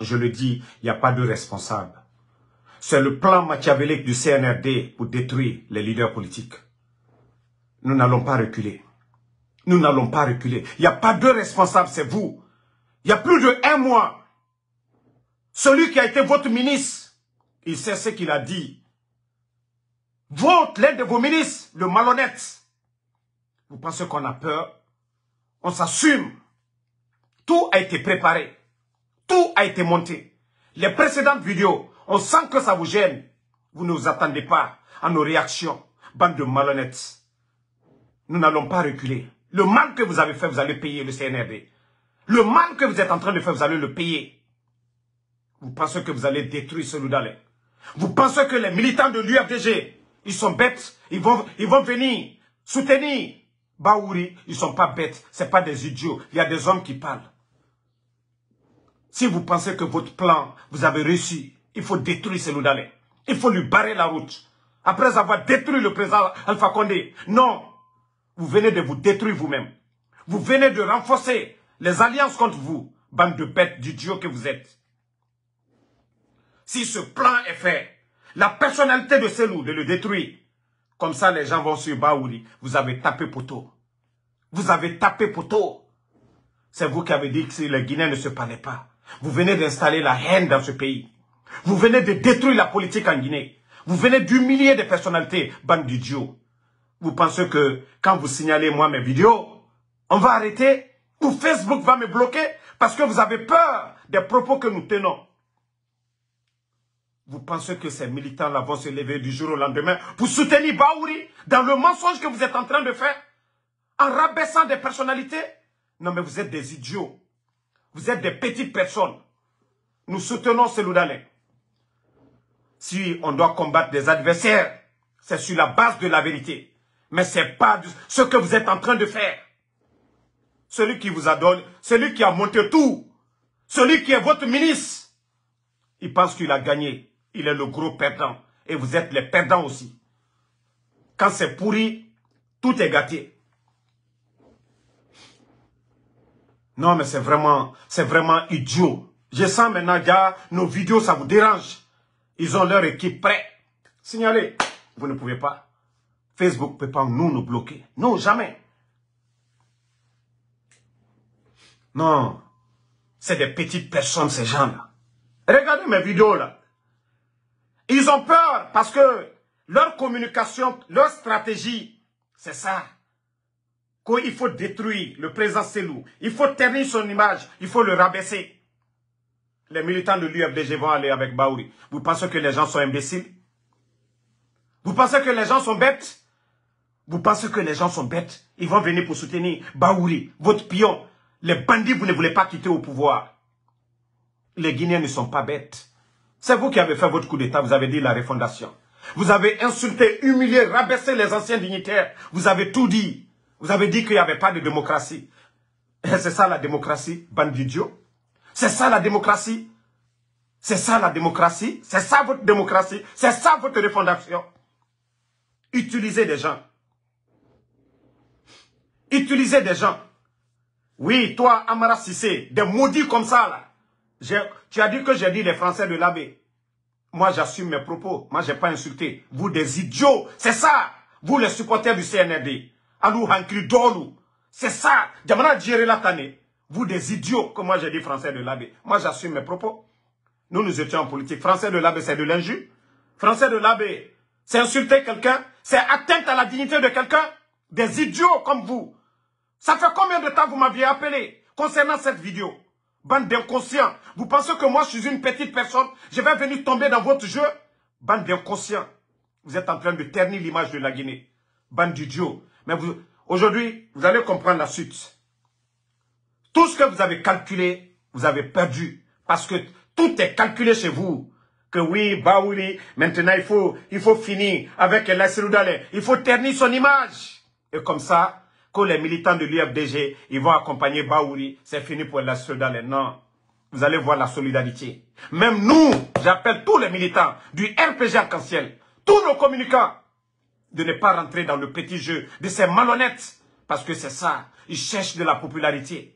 Je le dis, il n'y a pas de responsable. C'est le plan machiavélique du CNRD pour détruire les leaders politiques. Nous n'allons pas reculer. Nous n'allons pas reculer. Il n'y a pas de responsable, c'est vous. Il y a plus de un mois, celui qui a été votre ministre, il sait ce qu'il a dit. Votre, l'un de vos ministres, le malhonnête. Vous pensez qu'on a peur? On s'assume. Tout a été préparé. Tout a été monté. Les précédentes vidéos, on sent que ça vous gêne. Vous ne vous attendez pas à nos réactions. Bande de malhonnêtes. Nous n'allons pas reculer. Le mal que vous avez fait, vous allez payer le CNRD. Le mal que vous êtes en train de faire, vous allez le payer. Vous pensez que vous allez détruire ce Loudalais. Vous pensez que les militants de l'UFDG, ils sont bêtes. Ils vont, ils vont venir soutenir Baouri. Ils sont pas bêtes. Ce pas des idiots. Il y a des hommes qui parlent. Si vous pensez que votre plan, vous avez réussi, il faut détruire ce Loudalais. Il faut lui barrer la route. Après avoir détruit le président Alpha Condé. Non. Vous venez de vous détruire vous-même. Vous venez de renforcer les alliances contre vous, bande de bêtes d'idiots que vous êtes. Si ce plan est fait, la personnalité de Selou, de le détruire, comme ça les gens vont sur Baouli, vous avez tapé poteau. Vous avez tapé poteau. C'est vous qui avez dit que les Guinéens ne se parlaient pas. Vous venez d'installer la haine dans ce pays. Vous venez de détruire la politique en Guinée. Vous venez d'humilier des personnalités, bande d'idiots. Vous pensez que quand vous signalez moi mes vidéos, on va arrêter ou Facebook va me bloquer parce que vous avez peur des propos que nous tenons? Vous pensez que ces militants-là vont se lever du jour au lendemain pour soutenir Baouri dans le mensonge que vous êtes en train de faire en rabaissant des personnalités? Non mais vous êtes des idiots. Vous êtes des petites personnes. Nous soutenons Seloudalé. Si on doit combattre des adversaires, c'est sur la base de la vérité. Mais ce n'est pas ce que vous êtes en train de faire. Celui qui vous a donné, celui qui a monté tout, celui qui est votre ministre, il pense qu'il a gagné. Il est le gros perdant. Et vous êtes les perdants aussi. Quand c'est pourri, tout est gâté. Non, mais c'est vraiment, c'est vraiment idiot. Je sens maintenant, gars, nos vidéos, ça vous dérange. Ils ont leur équipe prête. Signalez, vous ne pouvez pas. Facebook ne peut pas nous, nous bloquer. Non, jamais. Non. C'est des petites personnes, ces gens-là. Regardez mes vidéos, là. Ils ont peur parce que leur communication, leur stratégie, c'est ça. Qu'il faut détruire le président Selou. Il faut ternir son image. Il faut le rabaisser. Les militants de l'UFDG vont aller avec Baouri. Vous pensez que les gens sont imbéciles? Vous pensez que les gens sont bêtes? Vous pensez que les gens sont bêtes? Ils vont venir pour soutenir Baouri, votre pion. Les bandits, vous ne voulez pas quitter au pouvoir. Les Guinéens ne sont pas bêtes. C'est vous qui avez fait votre coup d'État, vous avez dit la refondation. Vous avez insulté, humilié, rabaissé les anciens dignitaires. Vous avez tout dit. Vous avez dit qu'il n'y avait pas de démocratie. C'est ça la démocratie, bandidio. C'est ça la démocratie? C'est ça la démocratie? C'est ça votre démocratie? C'est ça votre refondation? Utilisez des gens. Utiliser des gens. Oui, toi, Amara Sissé, des maudits comme ça, là. Tu as dit que j'ai dit les Français de l'abbé. Moi, j'assume mes propos. Moi, je n'ai pas insulté. Vous, des idiots. C'est ça. Vous, les supporters du CNRD. Alou Hankri Dolou. C'est ça. Jamana la Vous, des idiots, comme moi, j'ai dit Français de l'abbé. Moi, j'assume mes propos. Nous, nous étions en politique. Français de l'abbé, c'est de l'injure. Français de l'abbé, c'est insulter quelqu'un. C'est atteinte à la dignité de quelqu'un. Des idiots comme vous. Ça fait combien de temps vous m'aviez appelé concernant cette vidéo? Bande d'inconscients. Vous pensez que moi, je suis une petite personne? Je vais venir tomber dans votre jeu? Bande d'inconscients. Vous êtes en train de ternir l'image de la Guinée. Bande d'idiots. Mais aujourd'hui, vous allez comprendre la suite. Tout ce que vous avez calculé, vous avez perdu. Parce que tout est calculé chez vous. Que oui, bah maintenant il faut, il faut finir avec Lassirou Il faut ternir son image. Et comme ça, que les militants de l'UFDG, ils vont accompagner Baouri, c'est fini pour la solidarité. Non, vous allez voir la solidarité. Même nous, j'appelle tous les militants du RPG Arc-en-Ciel, tous nos communicants, de ne pas rentrer dans le petit jeu de ces malhonnêtes. Parce que c'est ça, ils cherchent de la popularité.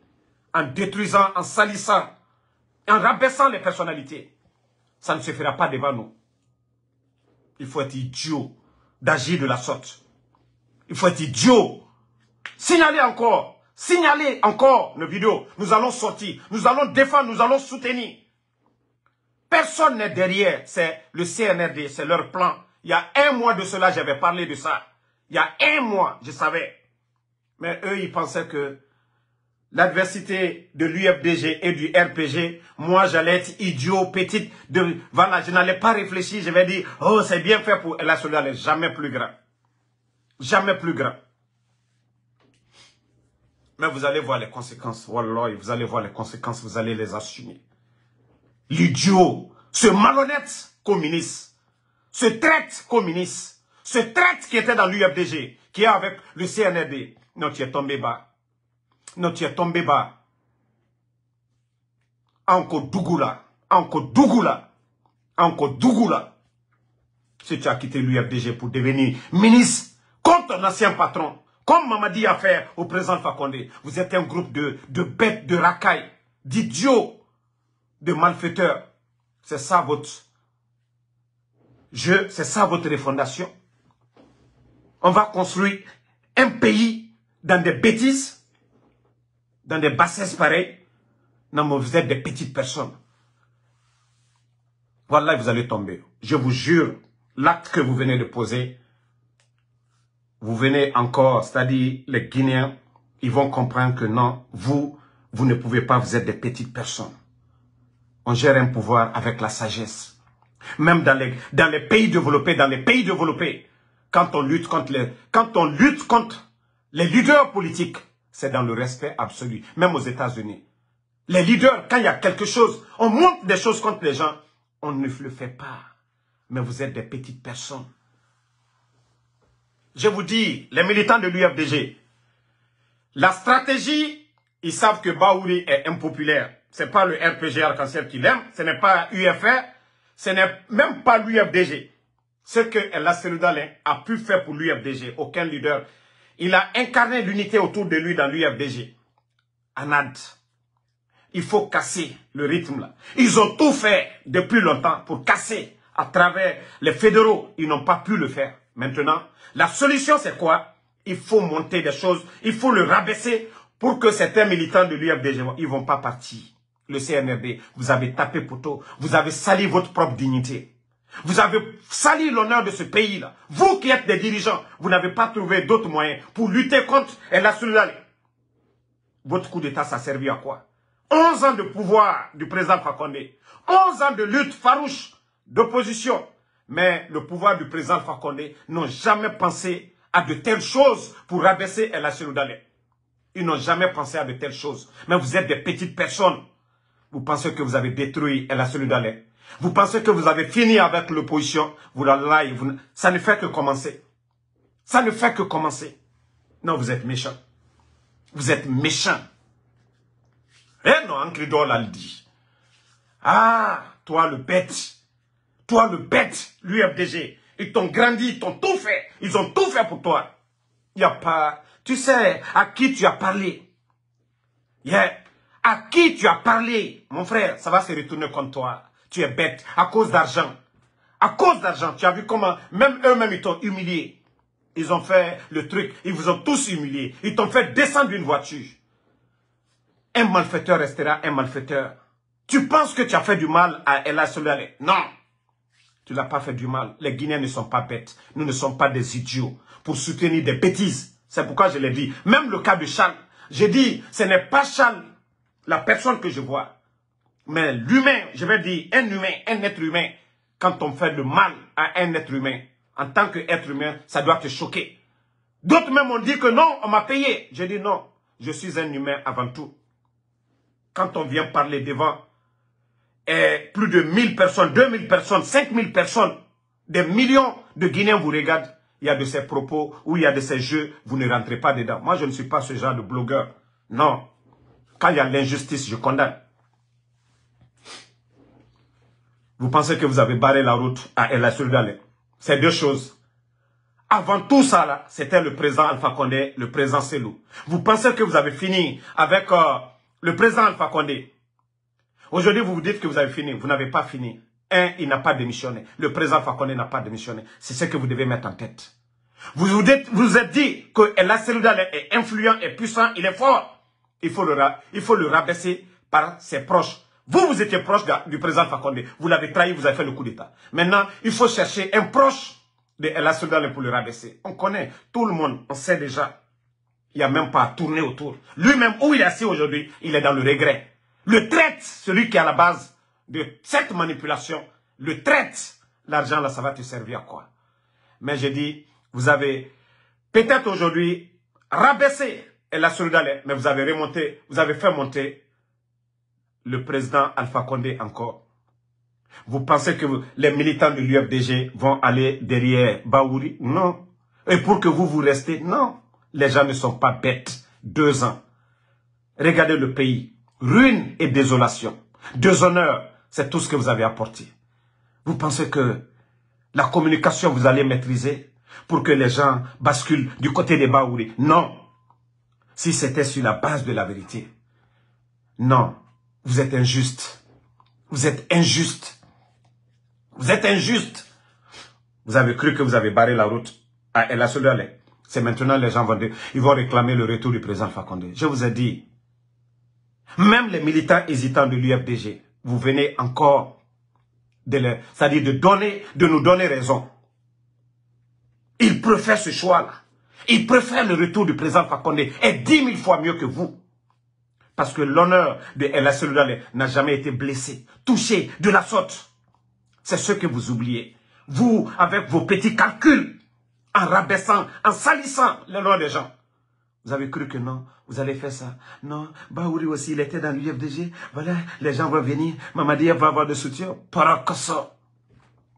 En détruisant, en salissant en rabaissant les personnalités. Ça ne se fera pas devant nous. Il faut être idiot d'agir de la sorte. Il faut être idiot. Signalez encore, signalez encore nos vidéos. Nous allons sortir, nous allons défendre, nous allons soutenir. Personne n'est derrière, c'est le CNRD, c'est leur plan. Il y a un mois de cela, j'avais parlé de ça. Il y a un mois, je savais. Mais eux, ils pensaient que l'adversité de l'UFDG et du RPG, moi j'allais être idiot, petite, de, voilà, je n'allais pas réfléchir, je vais dire, oh c'est bien fait pour la solidarité, jamais plus grand. Jamais plus grand. Mais vous allez voir les conséquences, Wallah, vous allez voir les conséquences, vous allez les assumer. L'idiot, ce malhonnête communiste, ce traite communiste, ce traite qui était dans l'UFDG, qui est avec le CNRD, non, tu es tombé bas. Non, tu es tombé bas. Encore Dougoula. Encore Dougoula. Encore Dougoula. Si tu as quitté l'UFDG pour devenir ministre contre ton ancien patron, comme Mamadi a fait au président Fakonde, vous êtes un groupe de, de bêtes, de racailles, d'idiots, de malfaiteurs. C'est ça votre jeu, c'est ça votre refondation. On va construire un pays dans des bêtises, dans des bassesses pareilles. Non, mais vous êtes des petites personnes. Voilà, vous allez tomber. Je vous jure, l'acte que vous venez de poser, vous venez encore, c'est-à-dire les Guinéens, ils vont comprendre que non, vous, vous ne pouvez pas, vous êtes des petites personnes. On gère un pouvoir avec la sagesse. Même dans les, dans les pays développés, dans les pays développés, quand on lutte contre les, quand on lutte contre les leaders politiques, c'est dans le respect absolu, même aux États-Unis. Les leaders, quand il y a quelque chose, on montre des choses contre les gens, on ne le fait pas. Mais vous êtes des petites personnes. Je vous dis, les militants de l'UFDG, la stratégie, ils savent que Baouri est impopulaire. Ce n'est pas le RPG Arc-en-Ciel qui l'aime, ce n'est pas UFR, ce n'est même pas l'UFDG. Ce que El Seloudalin a pu faire pour l'UFDG, aucun leader il a incarné l'unité autour de lui dans l'UFDG. Anad, il faut casser le rythme là. Ils ont tout fait depuis longtemps pour casser à travers les fédéraux. Ils n'ont pas pu le faire. Maintenant, la solution c'est quoi? Il faut monter des choses, il faut le rabaisser pour que certains militants de l'UFDG, ils ne vont pas partir. Le CNRD, vous avez tapé poteau, vous avez sali votre propre dignité. Vous avez sali l'honneur de ce pays-là. Vous qui êtes des dirigeants, vous n'avez pas trouvé d'autres moyens pour lutter contre la solidarité. Votre coup d'État, ça a servi à quoi? 11 ans de pouvoir du président Fakonde. 11 ans de lutte farouche d'opposition. Mais le pouvoir du président Fakonde n'ont jamais pensé à de telles choses pour rabaisser la solidarité. Ils n'ont jamais pensé à de telles choses. Mais vous êtes des petites personnes. Vous pensez que vous avez détruit la solidarité. Vous pensez que vous avez fini avec l'opposition, vous la ça ne fait que commencer. Ça ne fait que commencer. Non, vous êtes méchant. Vous êtes méchant. Eh non, Ancridol a dit. Ah, toi le bête. Toi le bête, l'UFDG. Ils t'ont grandi, ils t'ont tout fait. Ils ont tout fait pour toi. Il n'y a pas... Tu sais à qui tu as parlé. Yeah. À qui tu as parlé, mon frère, ça va se retourner contre toi tu es bête, à cause d'argent. À cause d'argent, tu as vu comment, même eux-mêmes, ils t'ont humilié. Ils ont fait le truc, ils vous ont tous humilié. Ils t'ont fait descendre d'une voiture. Un malfaiteur restera un malfaiteur. Tu penses que tu as fait du mal à Ella Solale Non. Tu n'as pas fait du mal. Les Guinéens ne sont pas bêtes. Nous ne sommes pas des idiots pour soutenir des bêtises. C'est pourquoi je l'ai dit. Même le cas de Charles. J'ai dit, ce n'est pas Charles, la personne que je vois. Mais l'humain, je vais dire un humain, un être humain, quand on fait le mal à un être humain, en tant qu'être humain, ça doit te choquer. D'autres même ont dit que non, on m'a payé. Je dis non, je suis un humain avant tout. Quand on vient parler devant plus de 1000 personnes, 2000 personnes, 5000 personnes, des millions de Guinéens vous regardent, il y a de ces propos ou il y a de ces jeux, vous ne rentrez pas dedans. Moi, je ne suis pas ce genre de blogueur. Non. Quand il y a l'injustice, je condamne. Vous pensez que vous avez barré la route à El C'est deux choses. Avant tout ça, là, c'était le président Alpha Condé, le président Selou. Vous pensez que vous avez fini avec euh, le président Alpha Condé. Aujourd'hui, vous vous dites que vous avez fini. Vous n'avez pas fini. Un, il n'a pas démissionné. Le président Fakonde n'a pas démissionné. C'est ce que vous devez mettre en tête. Vous vous, êtes dit que la est influent, est puissant, il est fort. Il faut le, rabaisser par ses proches. Vous, vous étiez proche du président Fakonde. Vous l'avez trahi, vous avez fait le coup d'État. Maintenant, il faut chercher un proche de la pour le rabaisser. On connaît, tout le monde, on sait déjà. Il n'y a même pas à tourner autour. Lui-même, où il est assis aujourd'hui, il est dans le regret. Le traite, celui qui est à la base de cette manipulation, le traite. L'argent, là, ça va te servir à quoi? Mais j'ai dit, vous avez peut-être aujourd'hui rabaissé la solidarité, mais vous avez remonté, vous avez fait monter le président Alpha Condé encore. Vous pensez que les militants de l'UFDG vont aller derrière Baouri? Non. Et pour que vous vous restez Non. Les gens ne sont pas bêtes. Deux ans. Regardez le pays. Ruine et désolation. Déshonneur, c'est tout ce que vous avez apporté. Vous pensez que la communication, vous allez maîtriser pour que les gens basculent du côté des Baouri? Non. Si c'était sur la base de la vérité. Non. Vous êtes injuste. Vous êtes injuste. Vous êtes injuste. Vous avez cru que vous avez barré la route à El C'est maintenant les gens vont ils vont réclamer le retour du président Fakonde. Je vous ai dit, même les militants hésitants de l'UFDG, vous venez encore de c'est-à-dire de donner, de nous donner raison. Ils préfèrent ce choix-là. Ils préfèrent le retour du président Fakonde et dix mille fois mieux que vous. Parce que l'honneur de El n'a jamais été blessé, touché de la sorte. C'est ce que vous oubliez. Vous, avec vos petits calculs, en rabaissant, en salissant le nom des gens. Vous avez cru que non, vous allez faire ça. Non, Baouri aussi, il était dans l'UFDG. Voilà, les gens vont venir. Mamadi va avoir de soutien. Parakoso.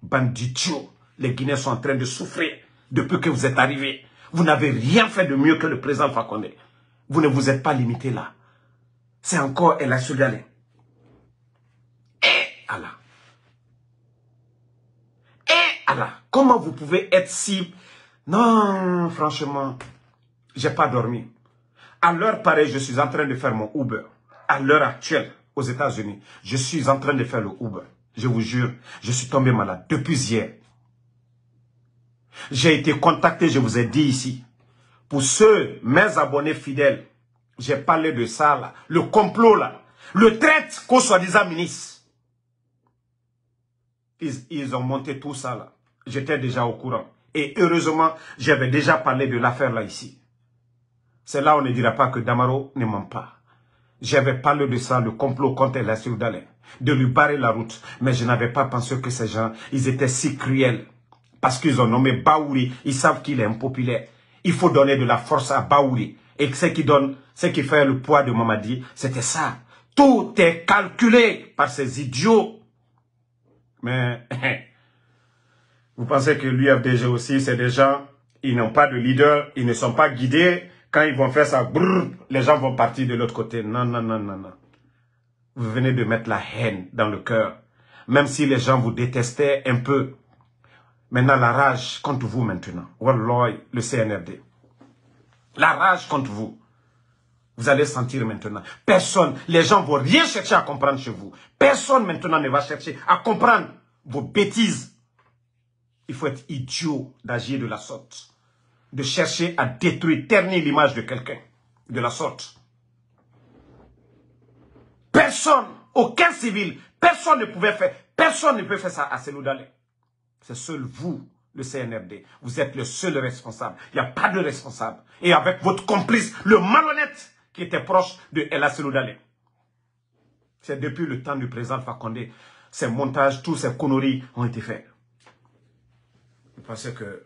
Banditio. Les Guinéens sont en train de souffrir depuis que vous êtes arrivés. Vous n'avez rien fait de mieux que le président Fakonde. Vous ne vous êtes pas limité là. C'est encore El. Et Allah. Et Allah. Comment vous pouvez être si... Non, franchement, j'ai pas dormi. À l'heure pareille, je suis en train de faire mon Uber. À l'heure actuelle, aux États-Unis, je suis en train de faire le Uber. Je vous jure, je suis tombé malade depuis hier. J'ai été contacté, je vous ai dit ici. Pour ceux, mes abonnés fidèles, j'ai parlé de ça là. Le complot là. Le traite qu'au soi-disant ministre. Ils, ils ont monté tout ça là. J'étais déjà au courant. Et heureusement, j'avais déjà parlé de l'affaire là ici. C'est là où on ne dira pas que Damaro ne ment pas. J'avais parlé de ça, le complot contre la Soudalin, de lui barrer la route. Mais je n'avais pas pensé que ces gens, ils étaient si cruels. Parce qu'ils ont nommé Baouri, ils savent qu'il est impopulaire. Il faut donner de la force à Baouri. Et ce qui donne, ce qui fait le poids de Mamadi, c'était ça. Tout est calculé par ces idiots. Mais vous pensez que l'UFDG aussi, c'est des gens, ils n'ont pas de leader, ils ne sont pas guidés. Quand ils vont faire ça, les gens vont partir de l'autre côté. Non, non, non, non, non. Vous venez de mettre la haine dans le cœur. Même si les gens vous détestaient un peu. Maintenant, la rage contre vous maintenant. Wallah, le CNRD. La rage contre vous. Vous allez sentir maintenant. Personne, les gens ne vont rien chercher à comprendre chez vous. Personne maintenant ne va chercher à comprendre vos bêtises. Il faut être idiot d'agir de la sorte. De chercher à détruire, ternir l'image de quelqu'un. De la sorte. Personne, aucun civil, personne ne pouvait faire, personne ne peut faire ça à Seloudalé. C'est seul vous le CNRD. Vous êtes le seul responsable. Il n'y a pas de responsable. Et avec votre complice, le malhonnête qui était proche de Ella Seloudalé. C'est depuis le temps du président Fakonde, ces montages, tous ces conneries ont été faits. Vous pensez que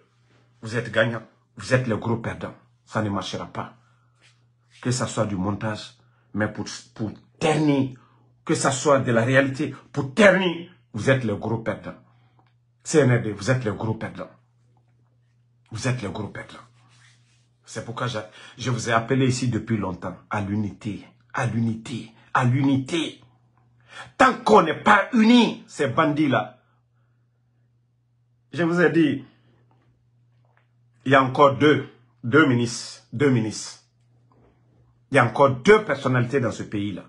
vous êtes gagnant, vous êtes le gros perdant. Ça ne marchera pas. Que ce soit du montage, mais pour, pour ternir, que ce soit de la réalité, pour ternir, vous êtes le gros perdant. CNRD, vous êtes le gros perdant. Vous êtes le gros perdant. C'est pourquoi je, vous ai appelé ici depuis longtemps à l'unité, à l'unité, à l'unité. Tant qu'on n'est pas unis, ces bandits-là, je vous ai dit, il y a encore deux, deux ministres, deux ministres. Il y a encore deux personnalités dans ce pays-là.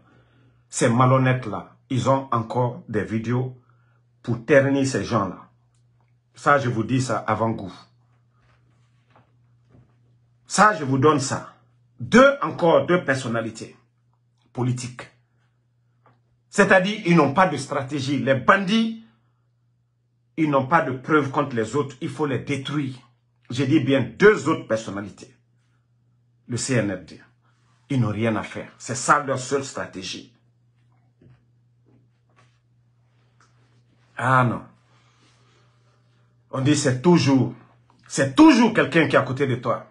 Ces malhonnêtes-là, ils ont encore des vidéos pour ternir ces gens-là. Ça, je vous dis ça avant goût. Ça, je vous donne ça. Deux, encore deux personnalités politiques. C'est-à-dire, ils n'ont pas de stratégie. Les bandits, ils n'ont pas de preuves contre les autres. Il faut les détruire. J'ai dit bien deux autres personnalités. Le CNRD. Ils n'ont rien à faire. C'est ça leur seule stratégie. Ah non. On dit c'est toujours, c'est toujours quelqu'un qui est à côté de toi.